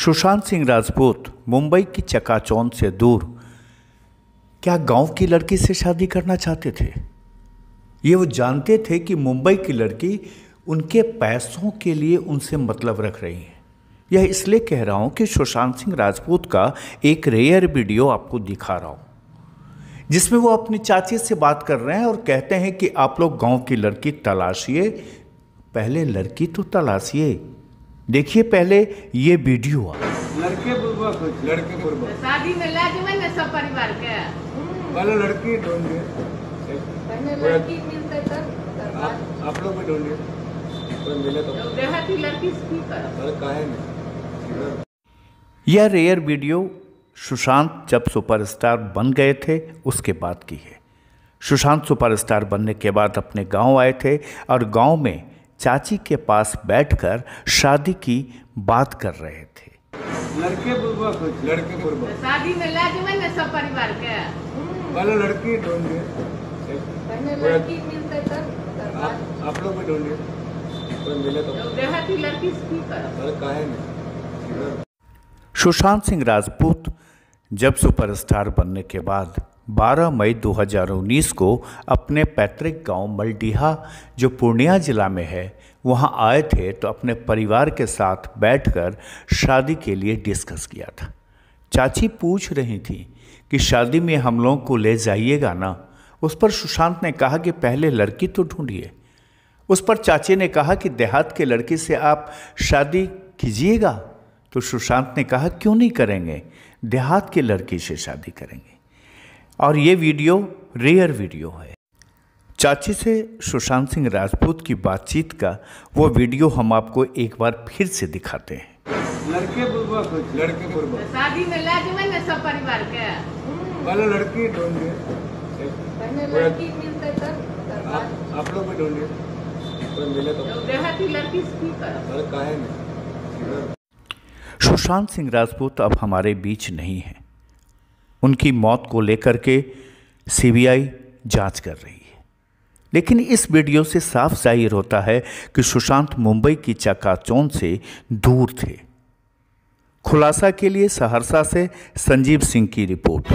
सुशांत सिंह राजपूत मुंबई की चकाचौंध से दूर। क्या गाँव की लड़की से शादी करना चाहते थे? ये वो जानते थे कि मुंबई की लड़की उनके पैसों के लिए उनसे मतलब रख रही है। यह इसलिए कह रहा हूँ कि सुशांत सिंह राजपूत का एक रेयर वीडियो आपको दिखा रहा हूँ, जिसमें वो अपनी चाची से बात कर रहे हैं और कहते हैं कि आप लोग गाँव की लड़की तलाशिए। पहले लड़की तो तलाशिए देखिए पहले ये वीडियो आ लड़के लड़के शादी में ला देवे ना सब परिवार के। पहले लड़की ढूंढिए। पहले लड़की मिलते तब आप आप लोग भी ढूंढिए। कोई मिले तो। तो देहाती लड़की की अरे काहे नहीं। यह रेयर वीडियो सुशांत जब सुपरस्टार बन गए थे उसके बाद की है। सुशांत सुपरस्टार बनने के बाद अपने गाँव आए थे और गाँव में चाची के पास बैठकर शादी की बात कर रहे थे। लड़के लड़के शादी में ला देवे ना सब परिवार के। पहले लड़की ढूंढिए। पहले लड़की मिलते तब आप आप लोग भी ढूंढिए। कोई मिले तो तो देहाती लड़की की करब काहे नहीं। सुशांत सिंह राजपूत जब सुपरस्टार बनने के बाद 12 मई 2019 को अपने पैतृक गाँव मलडीहा, जो पूर्णिया जिला में है, वहाँ आए थे तो अपने परिवार के साथ बैठकर शादी के लिए डिस्कस किया था। चाची पूछ रही थी कि शादी में हम लोगों को ले जाइएगा ना? उस पर सुशांत ने कहा कि पहले लड़की तो ढूंढिए। उस पर चाची ने कहा कि देहात के लड़की से आप शादी कीजिएगा। तो सुशांत ने कहा, क्यों नहीं करेंगे? देहात के लड़की से शादी करेंगे। और ये वीडियो रेयर वीडियो है। चाची से सुशांत सिंह राजपूत की बातचीत का वो वीडियो हम आपको एक बार फिर से दिखाते हैं। लड़के लड़के शादी में ला देवे ना सब परिवार के। पहले लड़की ढूंढिए पहले लड़की मिलते तब आप आप लोग भी ढूंढिए कोई मिले तो तो देहाती लड़की की करब अरे काहे नहीं। सुशांत सिंह राजपूत अब हमारे बीच नहीं हैं। उनकी मौत को लेकर के सीबीआई जाँच कर रही है। लेकिन इस वीडियो से साफ़ ज़ाहिर होता है कि सुशांत मुंबई की चकाचौंध से दूर थे। खुलासा के लिए सहरसा से संजीव सिंह की रिपोर्ट।